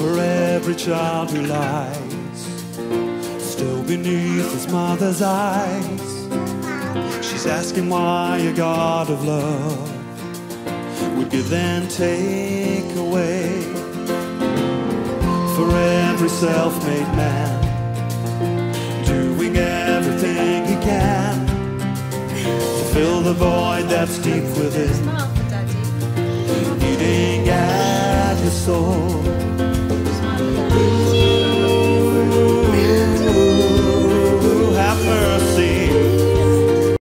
For every child who lies still beneath his mother's eyes, she's asking why a God of love would give and take away. Every self made man. Doing everything he can to fill the void that's deep within, eating at his soul.